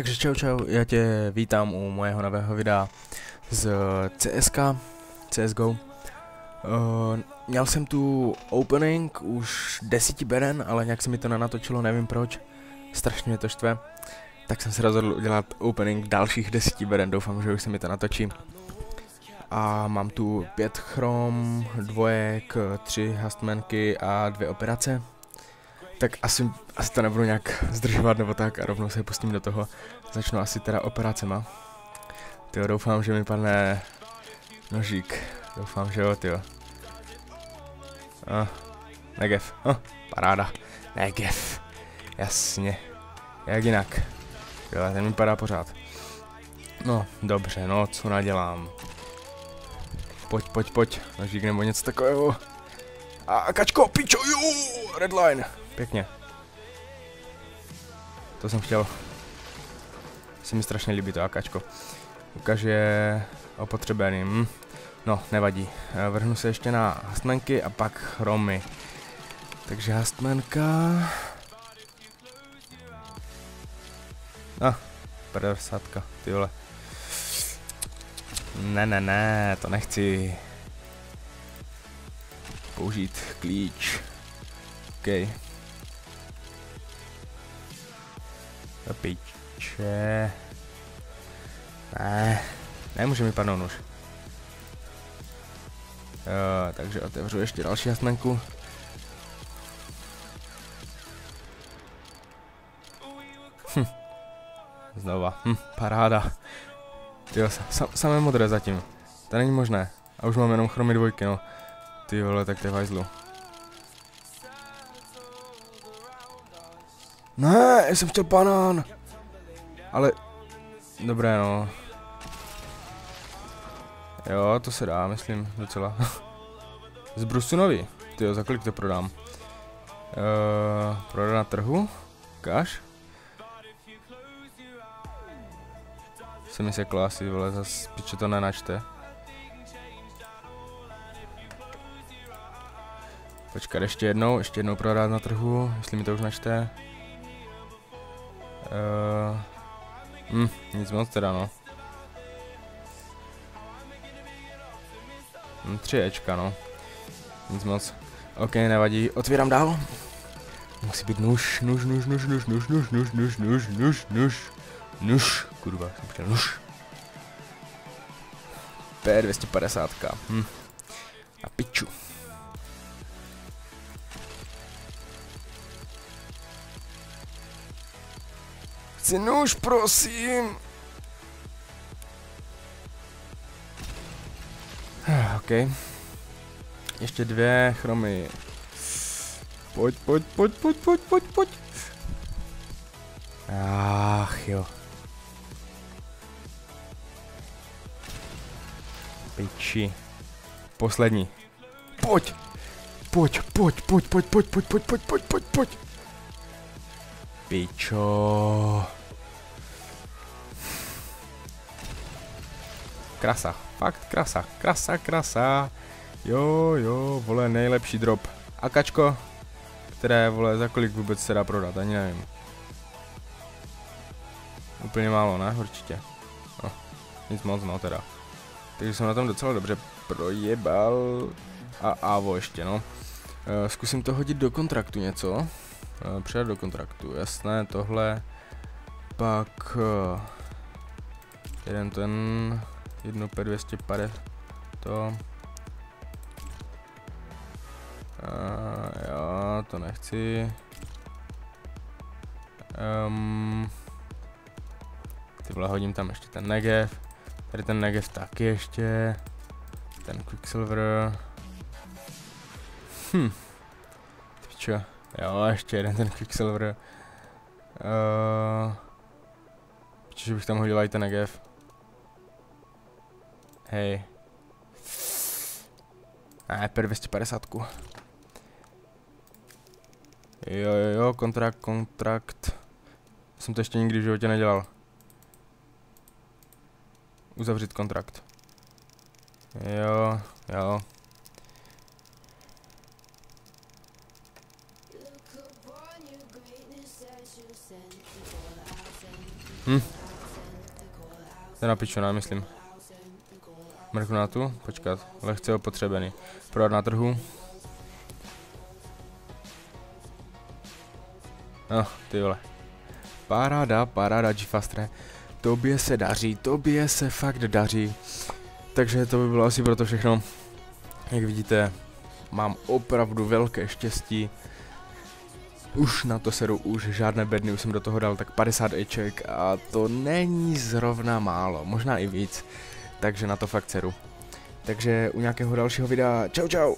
čau čau, já tě vítám u mojeho nového videa z CSK, CSGO. Uh, měl jsem tu opening už desíti beren, ale nějak se mi to nenatočilo, nevím proč. Strašně mě to štve. Tak jsem se rozhodl udělat opening dalších desíti beren, doufám, že už se mi to natočí. A mám tu pět chrom, dvojek, tři hastmenky a dvě operace. Tak asi, asi to nebudu nějak zdržovat nebo tak a rovnou se pustím do toho. Začnu asi teda operacema. Tyjo, doufám, že mi padne nožík. Doufám, že jo, tyjo. Ah, Negev. Oh, paráda. Negev. Jasně. Jak jinak. Jo, ten mi padá pořád. No, dobře, no, co nadělám. Pojď, pojď, pojď. Nožík nebo něco takového. A kačko, pičo, jo, redline. Pěkně. To jsem chtěl. Se mi strašně líbí to akačko. Ukaž je opotřebeným. Hm. No, nevadí. Eh, vrhnu se ještě na hastmenky a pak chromy. Takže hastmenka... Ah, prsatka, ty vole. Ne, ne, ne, to nechci. Použít klíč. OK. Do piče. Ne, nemůže mi padnout nůž. Jo, takže otevřu ještě další hasmenku. Hm. Znova, hm, paráda. Jo, sam, samé modré zatím. To není možné. A už mám jenom chromy dvojky, no. Ty vole, tak to je hajzlu. Ne, já jsem chtěl banán. Ale, dobré no. Jo, to se dá, myslím, docela. Z Brusunovi. Ty jo, za kolik to prodám? Uh, prodám na trhu? Kaš? Se mi seklo asi, vole, zas piče to nenačte. Počkat ještě jednou, ještě jednou prodat na trhu, jestli mi to už načte. Uh, hm, nic moc teda no. Hm, tři Ečka no. Nic moc. OK, nevadí. Otvírám dál. Musí být nůž, nůž, nůž, nůž, nůž, nůž, nůž, nůž, nůž, nůž, nůž, nůž, nůž, kurva, jsem chtěl nůž. P250. Hm. A piču. Nůž, prosím. OK. Ještě dvě chromy. Pojď, pojď, pojď, pojď, pojď, pojď, pojď. Ach jo. Piči. Poslední. Pojď. Pojď, pojď, pojď, pojď, pojď, pojď, pojď, pojď, pojď, pojď, pojď. Pičo. Krasa, fakt krasa, krasa, krasa. Jo, jo, vole, nejlepší drop. A kačko, které, vole, za kolik vůbec se dá prodat, ani nevím. Úplně málo, ne? Určitě. No, nic moc, no teda. Takže jsem na tom docela dobře projebal. A Avo ještě, no. Uh, zkusím to hodit do kontraktu něco. Uh, přidat do kontraktu, jasné, tohle. Pak... Uh, jeden ten... Jedno P250 to. Uh, jo, to nechci. Um, ty vole, hodím tam ještě ten Negev. Tady ten Negev taky ještě. Ten Quicksilver. Hm. Pičo. Jo, ještě jeden ten Quicksilver. Uh, pičo, že bych tam hodil i ten Negev. Hej. Per 250. Jo, jo, jo, kontrakt, kontrakt. Jsem to ještě nikdy v životě nedělal. Uzavřít kontrakt. Jo, jo. Hm, To na piču, ne, myslím. Mrknu tu, počkat, lehce opotřebený. Prodat na trhu. No, ty vole. Paráda, paráda, G-Fastre. Tobě se daří, tobě se fakt daří. Takže to by bylo asi pro to všechno. Jak vidíte, mám opravdu velké štěstí. Už na to sedu, už žádné bedny, už jsem do toho dal tak 50 eček a to není zrovna málo, možná i víc. Takže na to fakt sedu. Takže u nějakého dalšího videa, čau čau!